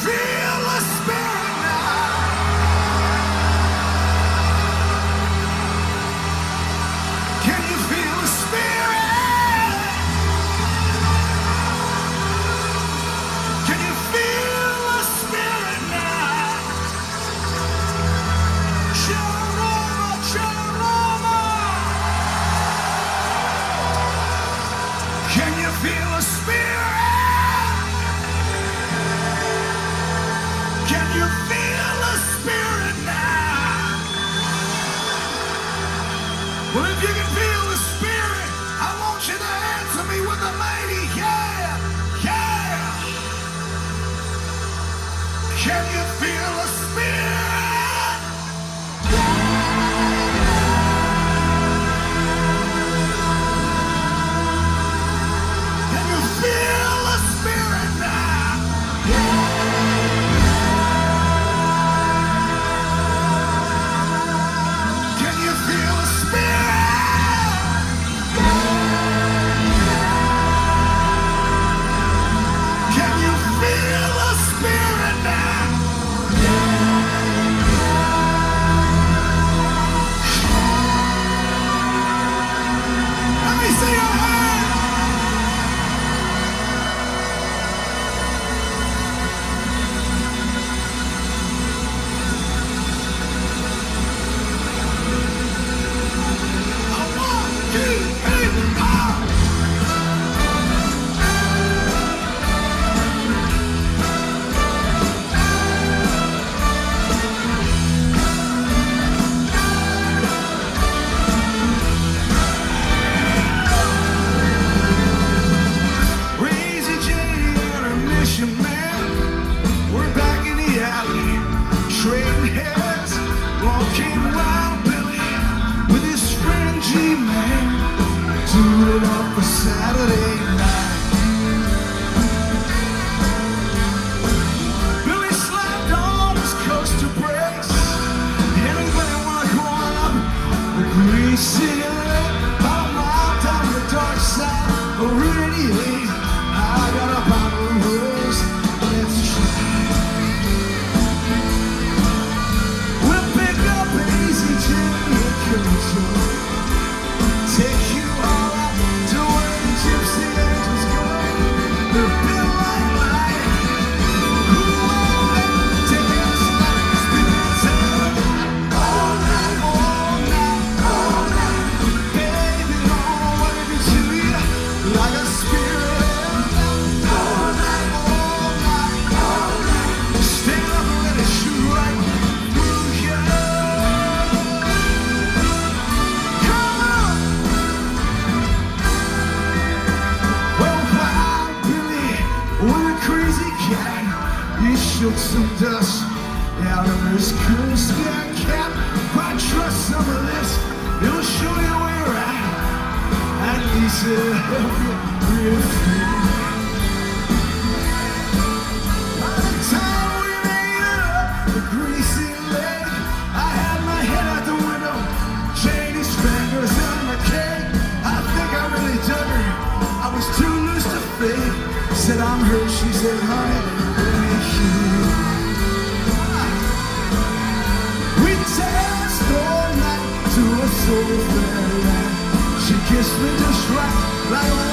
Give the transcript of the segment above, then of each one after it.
feel feel the spirit. I want you to answer me with a mighty yeah, yeah. Can you feel the spirit? see yeah, cap. I trust some of this. It'll show you where at least. me just like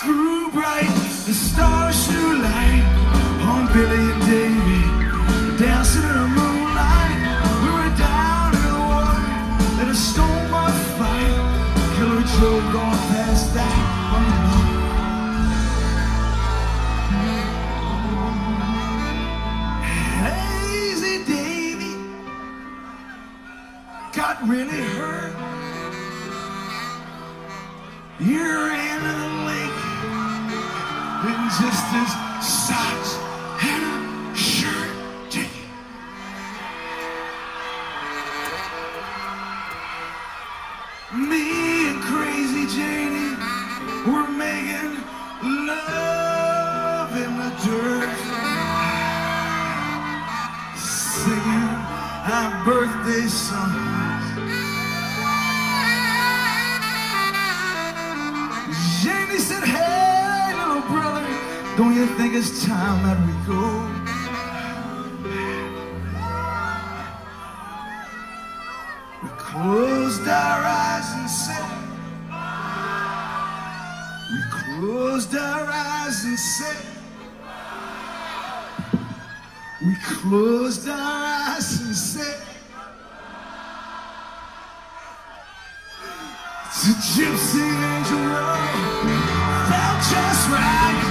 grew bright, the stars shone light on Billy and Davy, dancing in the moonlight. We were down in the water, let a storm might fight. Killer Joe gone past that the Davy got really hurt. You're in the lake. In just his Janie said, Hey, little brother, don't you think it's time that we go? We closed our eyes and said, We closed our eyes and said, We closed our eyes and said, gypsy angel love felt just right.